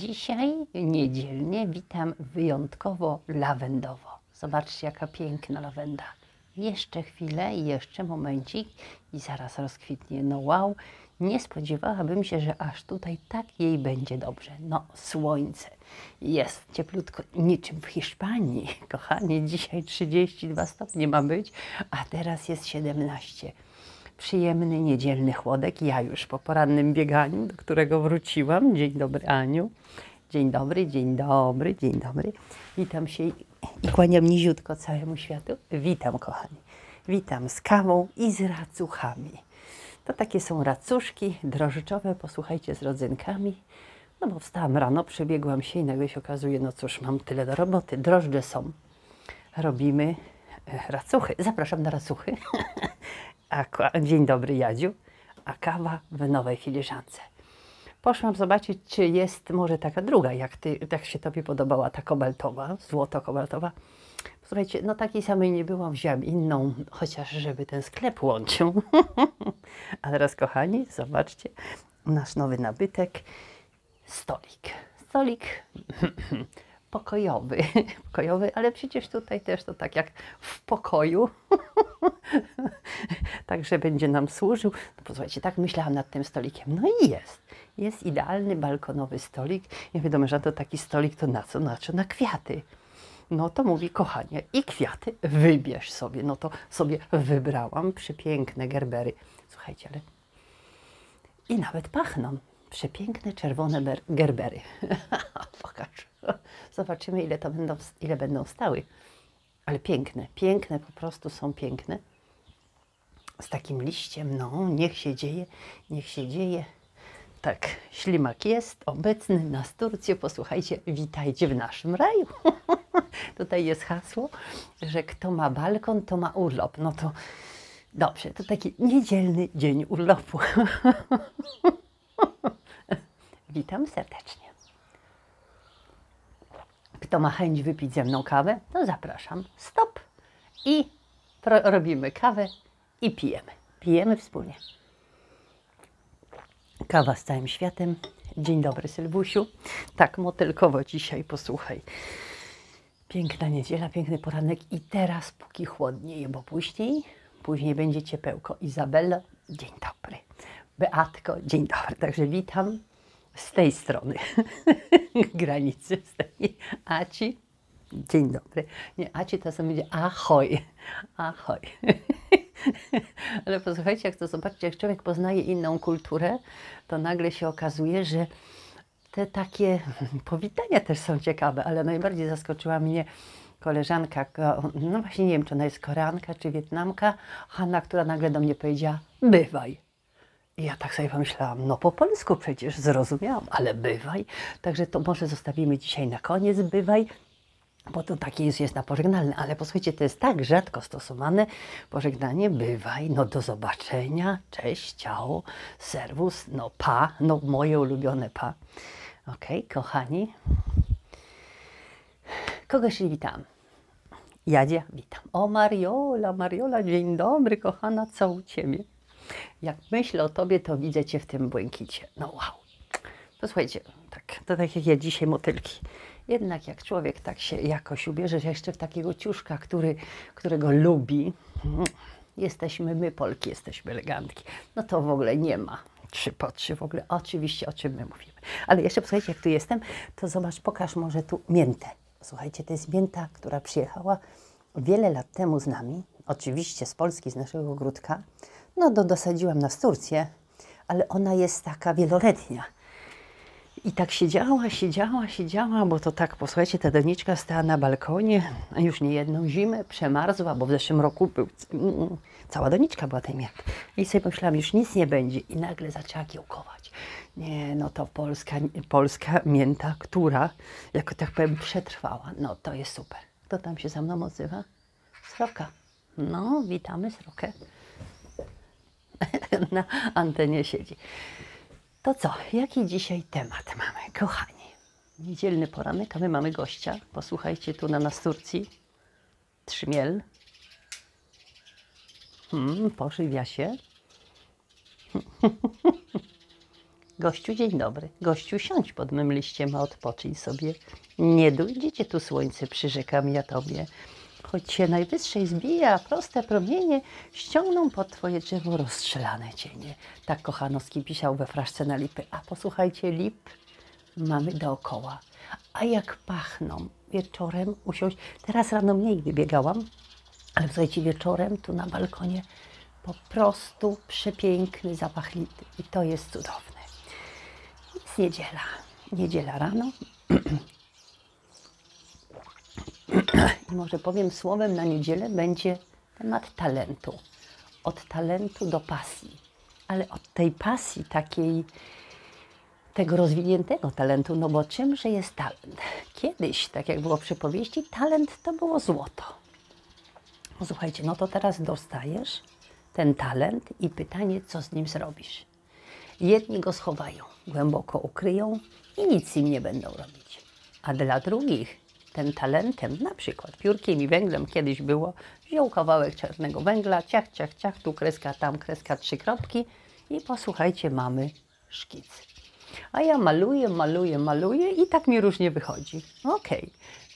Dzisiaj niedzielnie witam wyjątkowo lawendowo. Zobaczcie, jaka piękna lawenda. Jeszcze chwilę, jeszcze momencik i zaraz rozkwitnie. No wow, nie spodziewałabym się, że aż tutaj tak jej będzie dobrze. No, słońce jest cieplutko, niczym w Hiszpanii. Kochanie, dzisiaj 32 stopnie ma być, a teraz jest 17 przyjemny niedzielny chłodek. Ja już po porannym bieganiu, do którego wróciłam. Dzień dobry, Aniu. Dzień dobry, dzień dobry, dzień dobry. Witam się i kłaniam niziutko całemu światu. Witam, kochani. Witam z kawą i z racuchami. To takie są racuszki drożdżowe, posłuchajcie, z rodzynkami. No bo wstałam rano, przebiegłam się i nagle się okazuje, no cóż, mam tyle do roboty. Drożdże są. Robimy e, racuchy. Zapraszam na racuchy. A, dzień dobry, Jadziu. A kawa w nowej filiżance. Poszłam zobaczyć, czy jest może taka druga, jak, ty, jak się Tobie podobała, ta kobaltowa, złoto-kobaltowa. Słuchajcie, no takiej samej nie było, wziąłem inną, chociaż żeby ten sklep łączył. A teraz, kochani, zobaczcie, nasz nowy nabytek, stolik. Stolik pokojowy, pokojowy, ale przecież tutaj też to tak jak w pokoju. Także będzie nam służył. No posłuchajcie, tak myślałam nad tym stolikiem. No i jest. Jest idealny balkonowy stolik. Nie wiadomo, że to taki stolik to na co? Na co? Na kwiaty. No to mówi, kochanie, i kwiaty wybierz sobie. No to sobie wybrałam przepiękne gerbery. Słuchajcie, ale i nawet pachną. Przepiękne czerwone gerbery. Pokaż. Zobaczymy, ile, to będą, ile będą stały. Ale piękne, piękne, po prostu są piękne. Z takim liściem, no, niech się dzieje, niech się dzieje. Tak, ślimak jest obecny na Turcję. Posłuchajcie, witajcie w naszym raju. Tutaj jest hasło, że kto ma balkon, to ma urlop. No to dobrze, to taki niedzielny dzień urlopu. Witam serdecznie. Kto ma chęć wypić ze mną kawę, to zapraszam. Stop i robimy kawę i pijemy. Pijemy wspólnie. Kawa z całym światem. Dzień dobry, Sylwusiu. Tak motylkowo dzisiaj, posłuchaj. Piękna niedziela, piękny poranek i teraz póki chłodniej, bo później, później będzie ciepełko. Izabela, dzień dobry. Beatko, dzień dobry. Także witam z tej strony granicy, z tej Aci. Dzień dobry. Nie, Aci to sobie będzie ahoj, ahoj. Ale posłuchajcie, jak to zobaczcie, jak człowiek poznaje inną kulturę, to nagle się okazuje, że te takie powitania też są ciekawe, ale najbardziej zaskoczyła mnie koleżanka, no właśnie nie wiem, czy ona jest Koreanka, czy Wietnamka, Hanna, która nagle do mnie powiedziała, bywaj. I ja tak sobie pomyślałam, no po polsku przecież zrozumiałam, ale bywaj. Także to może zostawimy dzisiaj na koniec, bywaj, bo to takie jest, jest na pożegnalne. Ale posłuchajcie, to jest tak rzadko stosowane pożegnanie, bywaj, no do zobaczenia, cześć, ciao, serwus, no pa, no moje ulubione pa. Ok, kochani. Kogo się witam? Jadzia, witam. O Mariola, Mariola, dzień dobry, kochana, co u Ciebie? Jak myślę o Tobie, to widzę Cię w tym błękicie. No wow. Posłuchajcie, tak, to tak jak ja dzisiaj motylki. Jednak jak człowiek tak się jakoś ubierze, jeszcze w takiego ciuszka, który, którego lubi, mm, jesteśmy my Polki, jesteśmy elegantki, no to w ogóle nie ma trzy po trzy w ogóle. Oczywiście, o czym my mówimy. Ale jeszcze posłuchajcie, jak tu jestem, to zobacz, pokaż może tu miętę. Słuchajcie, to jest mięta, która przyjechała wiele lat temu z nami, oczywiście z Polski, z naszego ogródka, no to dosadziłam na Turcję, ale ona jest taka wieloletnia. I tak siedziała, siedziała, siedziała, bo to tak, posłuchajcie, ta doniczka stała na balkonie, a już nie jedną zimę, przemarzła, bo w zeszłym roku był, mm, cała doniczka była tej miat. I sobie pomyślałam, już nic nie będzie. I nagle zaczęła kiełkować. Nie, no to polska, polska mięta, która, jako tak powiem, przetrwała. No to jest super. Kto tam się za mną odzywa? Sroka. No, witamy Srokę. na antenie siedzi. To co, jaki dzisiaj temat mamy, kochani? Niedzielny poranek, a my mamy gościa. Posłuchajcie tu na nas Turcji. Trzymiel. Hmm, pożywia się. Gościu, dzień dobry. Gościu, siądź pod mym liściem, a odpoczyj sobie. Nie dojdziecie tu słońce, przyrzekam ja tobie. Choć się najwyższej zbija, proste promienie ściągną pod twoje drzewo rozstrzelane cienie. Tak Kochanowski pisał we fraszce na lipy. A posłuchajcie, lip mamy dookoła. A jak pachną wieczorem usiąść. Teraz rano mniej wybiegałam, ale słuchajcie, wieczorem tu na balkonie po prostu przepiękny zapach lipy. I to jest cudowne. Jest niedziela. Niedziela rano. I może powiem słowem na niedzielę będzie temat talentu. Od talentu do pasji. Ale od tej pasji takiej, tego rozwiniętego talentu, no bo czymże jest talent? Kiedyś, tak jak było przy powieści, talent to było złoto. No słuchajcie, no to teraz dostajesz ten talent i pytanie, co z nim zrobisz. Jedni go schowają, głęboko ukryją i nic im nie będą robić. A dla drugich ten talentem, na przykład piórkiem i węglem kiedyś było, wziął kawałek czarnego węgla, ciach, ciach, ciach, tu kreska, tam kreska, trzy kropki i posłuchajcie, mamy szkic. A ja maluję, maluję, maluję i tak mi różnie wychodzi. Okej.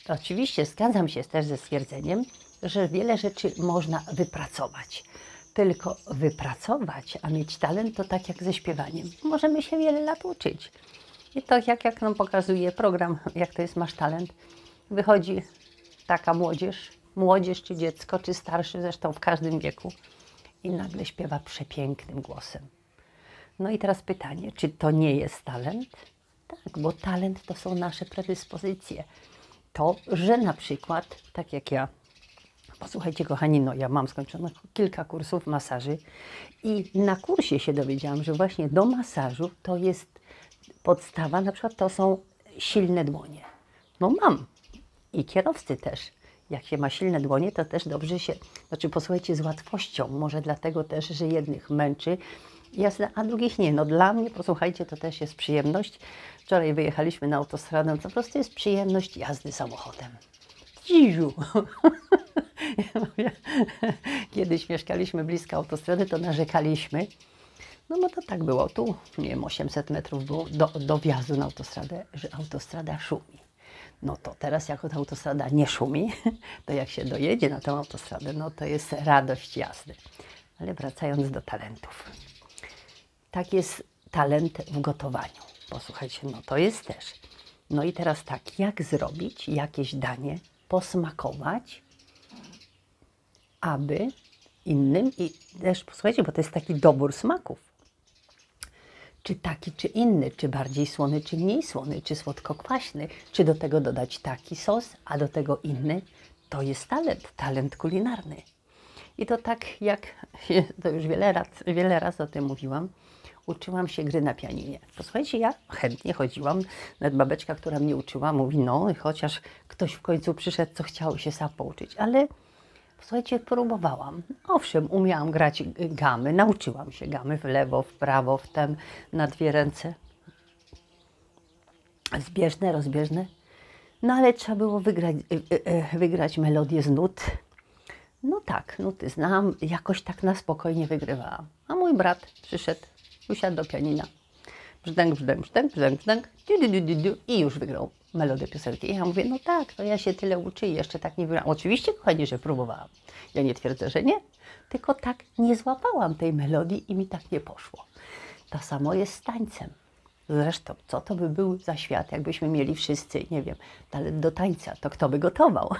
Okay. Oczywiście zgadzam się też ze stwierdzeniem, że wiele rzeczy można wypracować. Tylko wypracować, a mieć talent to tak jak ze śpiewaniem. Możemy się wiele lat uczyć. I to jak, jak nam pokazuje program, jak to jest Masz Talent, wychodzi taka młodzież, młodzież czy dziecko, czy starszy, zresztą w każdym wieku i nagle śpiewa przepięknym głosem. No i teraz pytanie, czy to nie jest talent? Tak, bo talent to są nasze predyspozycje. To, że na przykład, tak jak ja, posłuchajcie kochani, no ja mam skończone kilka kursów masaży i na kursie się dowiedziałam, że właśnie do masażu to jest podstawa, na przykład to są silne dłonie. No mam, i kierowcy też. Jak się ma silne dłonie, to też dobrze się, znaczy posłuchajcie, z łatwością. Może dlatego też, że jednych męczy jazda, a drugich nie. No dla mnie, posłuchajcie, to też jest przyjemność. Wczoraj wyjechaliśmy na autostradę, to po prostu jest przyjemność jazdy samochodem. Dziżu! Kiedyś mieszkaliśmy blisko autostrady, to narzekaliśmy. No bo to tak było. Tu, nie wiem, 800 metrów było do, do wjazdu na autostradę, że autostrada szumi. No to teraz jako ta autostrada nie szumi, to jak się dojedzie na tę autostradę, no to jest radość jazdy. Ale wracając do talentów. Tak jest talent w gotowaniu. Posłuchajcie, no to jest też. No i teraz tak, jak zrobić jakieś danie, posmakować, aby innym i też posłuchajcie, bo to jest taki dobór smaków czy taki, czy inny, czy bardziej słony, czy mniej słony, czy słodko-kwaśny, czy do tego dodać taki sos, a do tego inny, to jest talent, talent kulinarny. I to tak jak, to już wiele razy, wiele razy o tym mówiłam, uczyłam się gry na pianinie. Posłuchajcie, ja chętnie chodziłam, nawet babeczka, która mnie uczyła, mówi, no chociaż ktoś w końcu przyszedł, co chciał się sam pouczyć, ale Słuchajcie, próbowałam. Owszem, umiałam grać gamy, nauczyłam się gamy w lewo, w prawo, w ten, na dwie ręce. Zbieżne, rozbieżne. No ale trzeba było wygrać, e, e, e, wygrać melodię z nut. No tak, nuty znam, jakoś tak na spokojnie wygrywałam. A mój brat przyszedł, usiadł do pianina. Brzdęk, brzdęk, brzdęk, brzdęk, brzdęk, i już wygrał melodię piosenki. I ja mówię, no tak, to ja się tyle uczę i jeszcze tak nie wygrałam. Oczywiście, kochani, że próbowałam. Ja nie twierdzę, że nie, tylko tak nie złapałam tej melodii i mi tak nie poszło. To samo jest z tańcem. Zresztą, co to by był za świat, jakbyśmy mieli wszyscy, nie wiem, talent do tańca, to kto by gotował?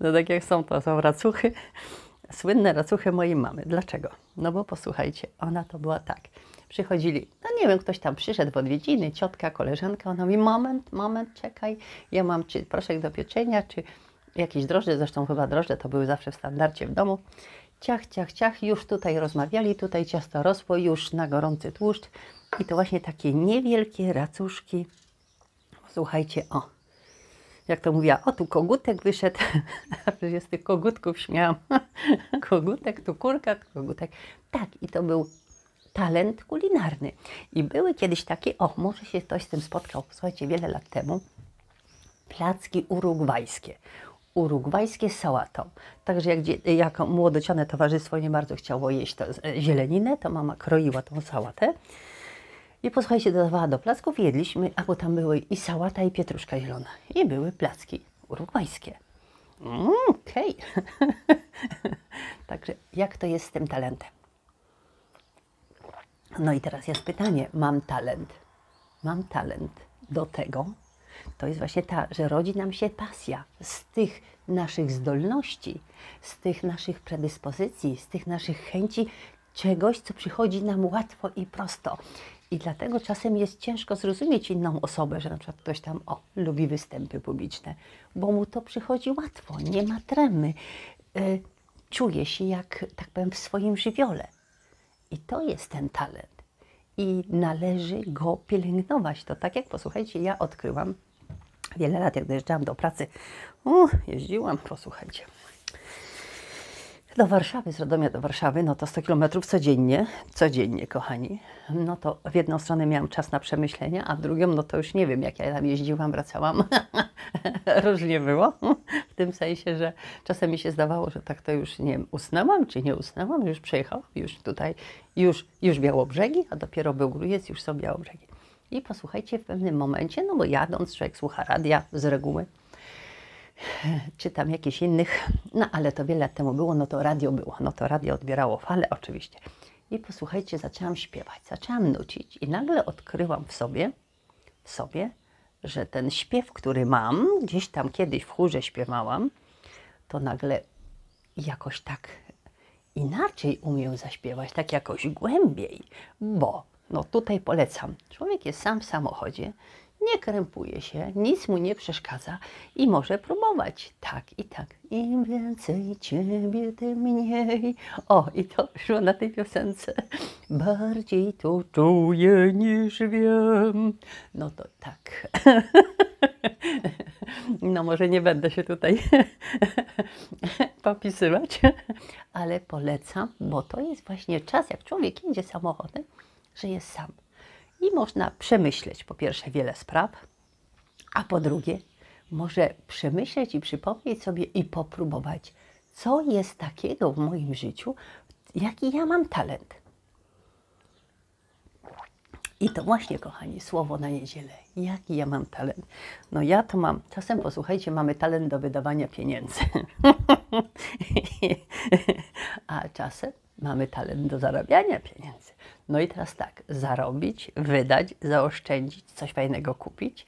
no tak jak są, to są racuchy, słynne racuchy mojej mamy. Dlaczego? No bo posłuchajcie, ona to była tak przychodzili, no nie wiem, ktoś tam przyszedł w odwiedziny, ciotka, koleżanka, ona mówi, moment, moment, czekaj, ja mam czy proszek do pieczenia, czy jakieś drożdże, zresztą chyba drożdże to były zawsze w standardzie w domu. Ciach, ciach, ciach, już tutaj rozmawiali, tutaj ciasto rosło, już na gorący tłuszcz. I to właśnie takie niewielkie racuszki. Słuchajcie, o, jak to mówiła, o tu kogutek wyszedł, przecież z tych kogutków śmiałam, kogutek, tu kurka, tu kogutek. Tak, i to był talent kulinarny. I były kiedyś takie, o, może się ktoś z tym spotkał, słuchajcie, wiele lat temu, placki urugwajskie. urugwajskie sałatą. Także jak, jak młodociane towarzystwo nie bardzo chciało jeść to, e, zieleninę, to mama kroiła tą sałatę. I posłuchajcie, dodawała do placków jedliśmy, a bo tam były i sałata, i pietruszka zielona. I były placki urugwajskie. Mm, Okej. Także jak to jest z tym talentem? No i teraz jest pytanie, mam talent. Mam talent do tego. To jest właśnie ta, że rodzi nam się pasja z tych naszych zdolności, z tych naszych predyspozycji, z tych naszych chęci, czegoś, co przychodzi nam łatwo i prosto. I dlatego czasem jest ciężko zrozumieć inną osobę, że na przykład ktoś tam o, lubi występy publiczne, bo mu to przychodzi łatwo, nie ma tremy, y, czuje się jak, tak powiem, w swoim żywiole. I to jest ten talent. I należy go pielęgnować. To tak jak, posłuchajcie, ja odkryłam wiele lat, jak dojeżdżałam do pracy. U, jeździłam, posłuchajcie. Do Warszawy, z Radomia do Warszawy, no to 100 kilometrów codziennie, codziennie, kochani. No to w jedną stronę miałam czas na przemyślenia, a w drugą, no to już nie wiem, jak ja tam jeździłam, wracałam. Różnie było, w tym sensie, że czasem mi się zdawało, że tak to już, nie usnęłam, czy nie usnęłam, już przejechałam, już tutaj, już, już Białobrzegi, a dopiero był Grujec, już są Białobrzegi. I posłuchajcie, w pewnym momencie, no bo jadąc, człowiek słucha radia z reguły, czy tam jakichś innych, no ale to wiele lat temu było, no to radio było, no to radio odbierało fale oczywiście. I posłuchajcie, zaczęłam śpiewać, zaczęłam nucić i nagle odkryłam w sobie, w sobie, że ten śpiew, który mam, gdzieś tam kiedyś w chórze śpiewałam, to nagle jakoś tak inaczej umiem zaśpiewać, tak jakoś głębiej, bo no tutaj polecam, człowiek jest sam w samochodzie, nie krępuje się, nic mu nie przeszkadza i może próbować tak i tak. Im więcej ciebie, tym mniej. O, i to szło na tej piosence. Bardziej to czuję niż wiem. No to tak. No może nie będę się tutaj popisywać, ale polecam, bo to jest właśnie czas, jak człowiek jedzie samochodem, że jest sam. I można przemyśleć po pierwsze wiele spraw, a po drugie może przemyśleć i przypomnieć sobie i popróbować, co jest takiego w moim życiu, jaki ja mam talent. I to właśnie, kochani, słowo na niedzielę. Jaki ja mam talent? No ja to mam, czasem posłuchajcie, mamy talent do wydawania pieniędzy. A czasem mamy talent do zarabiania pieniędzy. No i teraz tak, zarobić, wydać, zaoszczędzić, coś fajnego kupić.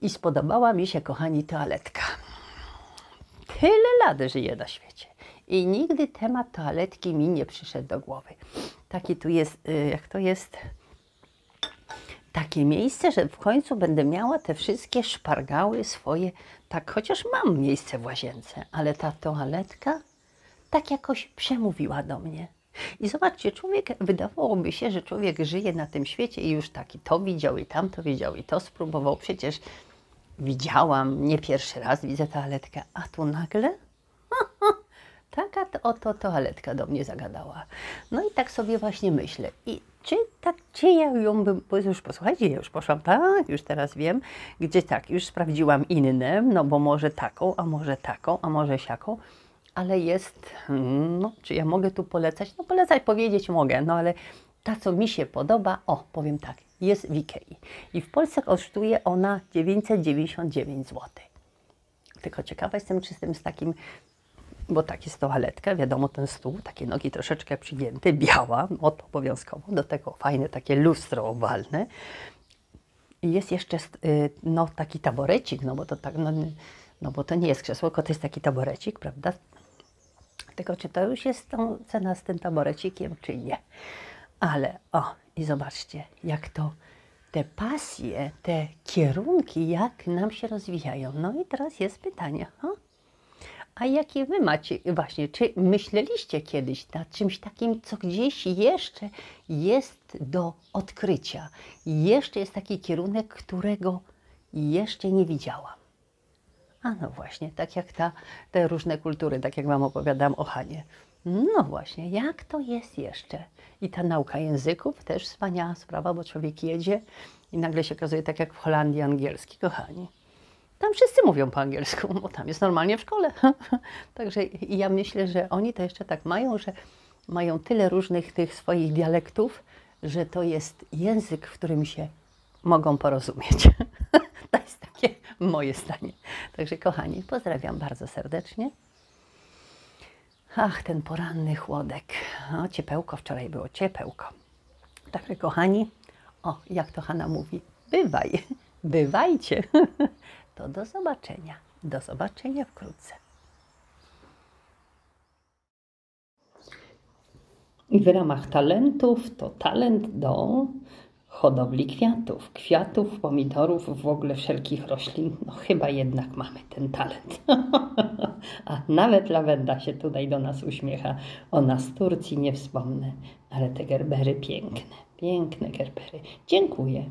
I spodobała mi się, kochani, toaletka. Tyle lat żyję na świecie. I nigdy temat toaletki mi nie przyszedł do głowy. Taki tu jest, y, jak to jest, takie miejsce, że w końcu będę miała te wszystkie szpargały swoje, tak chociaż mam miejsce w łazience, ale ta toaletka tak jakoś przemówiła do mnie. I zobaczcie, człowiek, wydawałoby się, że człowiek żyje na tym świecie i już taki to widział i tamto widział i to spróbował. Przecież widziałam, nie pierwszy raz widzę toaletkę, a tu nagle taka to, oto toaletka do mnie zagadała. No i tak sobie właśnie myślę. I czy tak, czy ja ją bym, bo już posłuchajcie, ja już poszłam, tak, już teraz wiem, gdzie tak, już sprawdziłam inne, no bo może taką, a może taką, a może siaką, ale jest, no, czy ja mogę tu polecać? No polecać powiedzieć mogę, no ale ta, co mi się podoba, o, powiem tak, jest w Ikei. I w Polsce kosztuje ona 999 zł. Tylko ciekawa jestem, czy z tym z takim, bo tak jest toaletka, wiadomo, ten stół, takie nogi troszeczkę przygięte, biała, no to obowiązkowo, do tego fajne takie lustro owalne. I jest jeszcze y, no, taki taborecik, no bo to tak, no, no bo to nie jest krzesło, tylko to jest taki taborecik, prawda? Tylko czy to już jest tą cena z tym taborecikiem, czy nie. Ale o, i zobaczcie, jak to te pasje, te kierunki, jak nam się rozwijają. No i teraz jest pytanie, ha? a jakie wy macie, właśnie, czy myśleliście kiedyś nad czymś takim, co gdzieś jeszcze jest do odkrycia? Jeszcze jest taki kierunek, którego jeszcze nie widziałam. A no właśnie, tak jak ta, te różne kultury, tak jak Wam opowiadam o Hanie. No właśnie, jak to jest jeszcze? I ta nauka języków też wspaniała sprawa, bo człowiek jedzie i nagle się okazuje tak jak w Holandii angielski, kochani. Tam wszyscy mówią po angielsku, bo tam jest normalnie w szkole. Także ja myślę, że oni to jeszcze tak mają, że mają tyle różnych tych swoich dialektów, że to jest język, w którym się mogą porozumieć. To jest takie moje zdanie. Także kochani, pozdrawiam bardzo serdecznie. Ach, ten poranny chłodek. O, ciepełko, wczoraj było ciepełko. Także kochani, o, jak to Hanna mówi, bywaj, bywajcie. To do zobaczenia. Do zobaczenia wkrótce. I w ramach talentów to talent do hodowli kwiatów, kwiatów, pomidorów, w ogóle wszelkich roślin. No chyba jednak mamy ten talent. A nawet lawenda się tutaj do nas uśmiecha. O nas Turcji nie wspomnę, ale te gerbery piękne, piękne gerbery. Dziękuję.